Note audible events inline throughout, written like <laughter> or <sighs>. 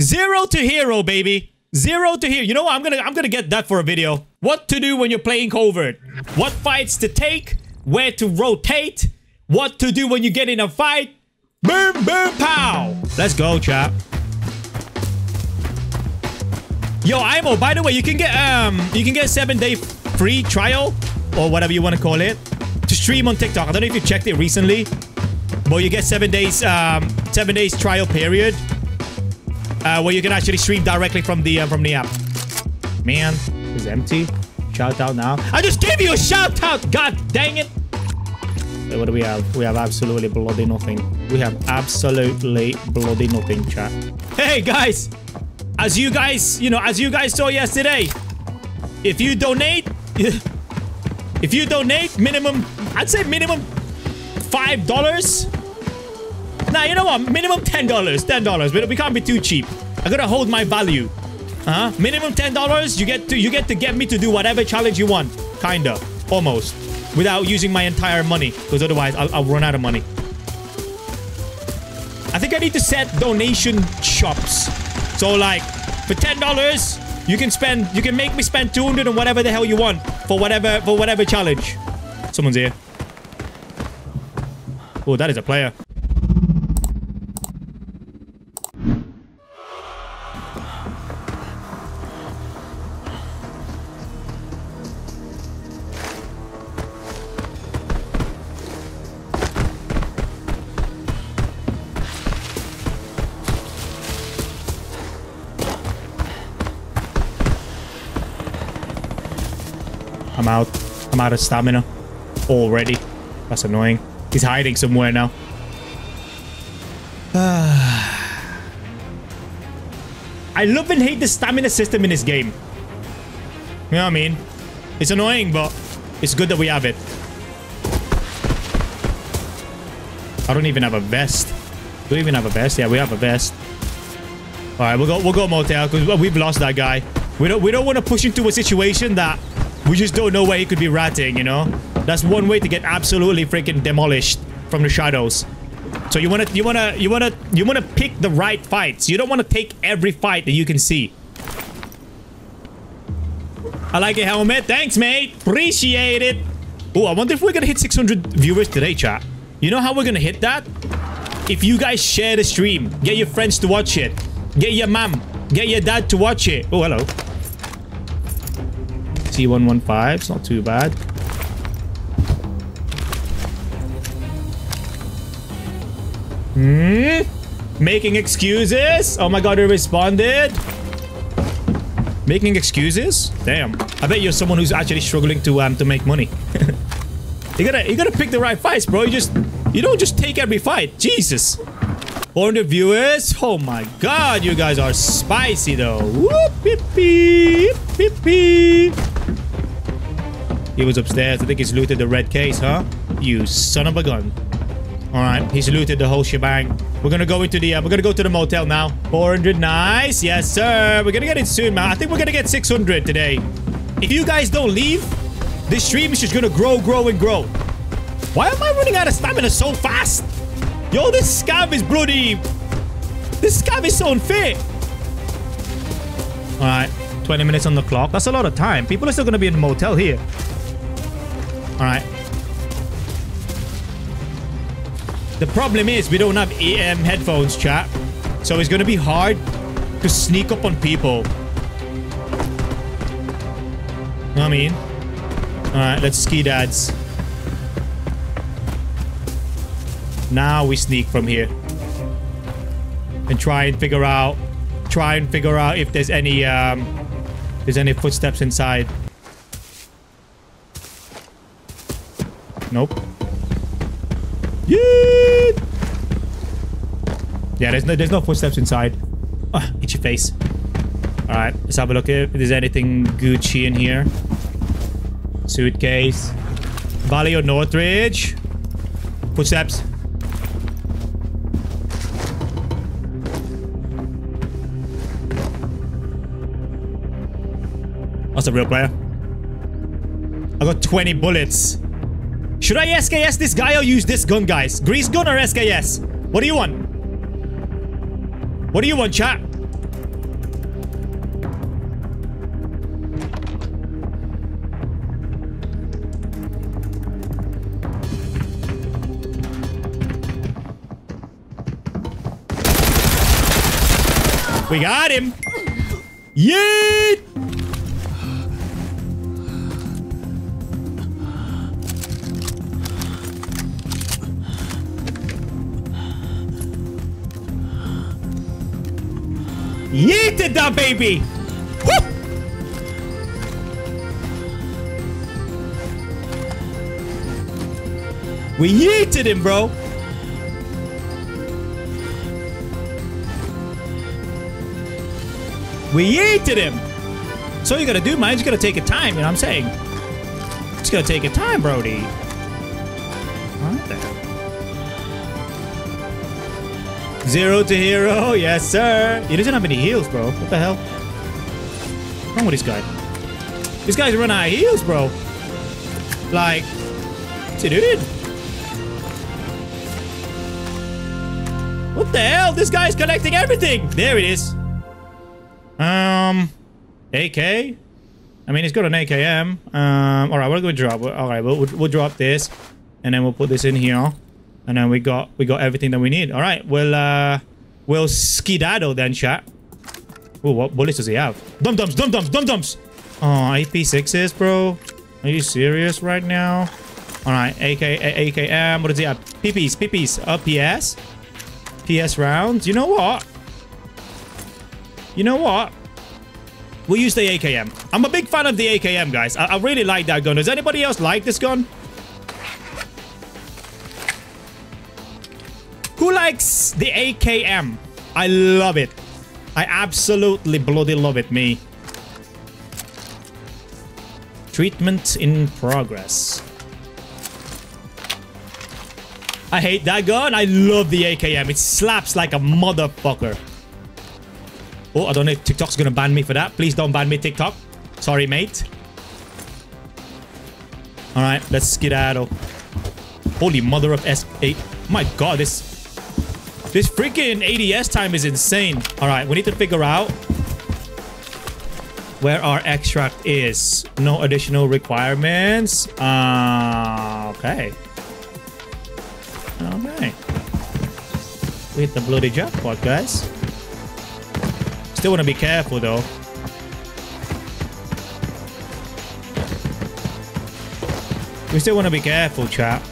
Zero to hero, baby. Zero to hero. You know what? I'm gonna I'm gonna get that for a video. What to do when you're playing covert. What fights to take. Where to rotate. What to do when you get in a fight. Boom, boom, pow. Let's go, chap. Yo, Imo, by the way, you can get um you can get seven day free trial or whatever you want to call it to stream on TikTok. I don't know if you checked it recently, but you get seven days um seven days trial period uh, where you can actually stream directly from the uh, from the app. Man, it's empty. Shout out now. I just gave you a shout out. God dang it. Wait, what do we have? We have absolutely bloody nothing. We have absolutely bloody nothing, chat. Hey guys, as you guys, you know, as you guys saw yesterday, if you donate, <laughs> if you donate minimum, I'd say minimum five dollars. Nah, you know what? Minimum ten dollars, ten dollars. But we can't be too cheap. I gotta hold my value. Huh? Minimum ten dollars. You get to you get to get me to do whatever challenge you want. Kinda, almost, without using my entire money. Because otherwise, I'll, I'll run out of money. I think I need to set donation shops. So like, for ten dollars, you can spend, you can make me spend 200 and whatever the hell you want for whatever for whatever challenge. Someone's here. Oh, that is a player. I'm out. I'm out of stamina. Already. That's annoying. He's hiding somewhere now. <sighs> I love and hate the stamina system in this game. You know what I mean? It's annoying, but it's good that we have it. I don't even have a vest. Do we even have a vest? Yeah, we have a vest. All right, we'll go. We'll go motel because we've lost that guy. We don't. We don't want to push into a situation that we just don't know where he could be ratting. You know, that's one way to get absolutely freaking demolished from the shadows. So you wanna, you wanna, you wanna, you wanna pick the right fights. You don't want to take every fight that you can see. I like your helmet. Thanks, mate. Appreciate it. Oh, I wonder if we're gonna hit 600 viewers today, chat. You know how we're gonna hit that? If you guys share the stream, get your friends to watch it, get your mom, get your dad to watch it. Oh, hello. T115, it's not too bad. Hmm? Making excuses? Oh my god, he responded. Making excuses? Damn. I bet you're someone who's actually struggling to um to make money. <laughs> you gotta you gotta pick the right fights, bro. You just you don't just take every fight. Jesus. 400 viewers. Oh my god, you guys are spicy though. Whoop beep beep beep beep. He was upstairs. I think he's looted the red case, huh? You son of a gun. All right, he's looted the whole shebang. We're gonna go into the, uh, we're gonna go to the motel now. 400, nice. Yes, sir. We're gonna get it soon, man. I think we're gonna get 600 today. If you guys don't leave, this stream is just gonna grow, grow, and grow. Why am I running out of stamina so fast? Yo, this scav is bloody... This scav is so unfair. All right, 20 minutes on the clock. That's a lot of time. People are still gonna be in the motel here. All right. The problem is we don't have AM headphones, chat. So it's going to be hard to sneak up on people. I mean? Alright, let's ski dads. Now we sneak from here. And try and figure out... Try and figure out if there's any, um... There's any footsteps inside. Nope. Yeet! Yeah, there's no there's no footsteps inside. Ah, oh, itchy face. Alright, let's have a look if there's anything Gucci in here. Suitcase. Valley or Northridge. Footsteps. That's a real player. I got 20 bullets. Should I SKS this guy or use this gun, guys? Grease gun or SKS? What do you want? What do you want, chat? We got him! Yeet! Yeeted that baby! Woo! We yeeted him, bro. We yeeted him. So you gotta do, man. You gotta take your time, you know what I'm saying? It's gonna take your time, Brody. Right there. Zero to hero, yes, sir. He doesn't have any heals, bro. What the hell? What's wrong with this guy? These guys run out of heals, bro. Like, dude. What the hell? This guy's collecting everything. There it is. Um, AK. I mean, he's got an AKM. Um, all right, we're going to drop. All right, we'll, we'll drop this, and then we'll put this in here, and then we got we got everything that we need. All right, we'll uh, we'll skedaddle then, chat. Oh, what bullets does he have? Dum dums, dum dums, dum dums. Oh, AP6s, bro. Are you serious right now? All right, AK, AKM. What does he have? PPs, PPs. Uh, PS. PS rounds. You know what? You know what? We'll use the AKM. I'm a big fan of the AKM, guys. I, I really like that gun. Does anybody else like this gun? Who likes the AKM? I love it. I absolutely bloody love it, me. Treatment in progress. I hate that gun. I love the AKM. It slaps like a motherfucker. Oh, I don't know if TikTok's gonna ban me for that. Please don't ban me, TikTok. Sorry, mate. Alright, let's skedaddle. Holy mother of S8. My god, this... This freaking ADS time is insane. Alright, we need to figure out where our extract is. No additional requirements. Uh, okay. Okay. We hit the bloody jackpot, guys. Still want to be careful, though. We still want to be careful, chat.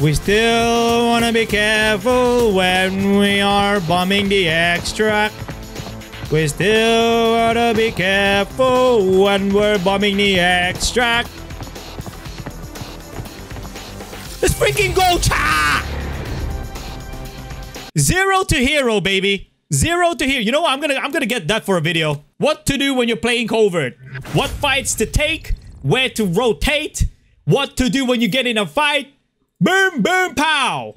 We still want to be careful when we are bombing the extract. We still want to be careful when we're bombing the extract. Let's freaking go, cha! Zero to hero, baby. Zero to hero. You know what? I'm gonna I'm gonna get that for a video. What to do when you're playing covert. What fights to take. Where to rotate. What to do when you get in a fight. Boom, boom, pow.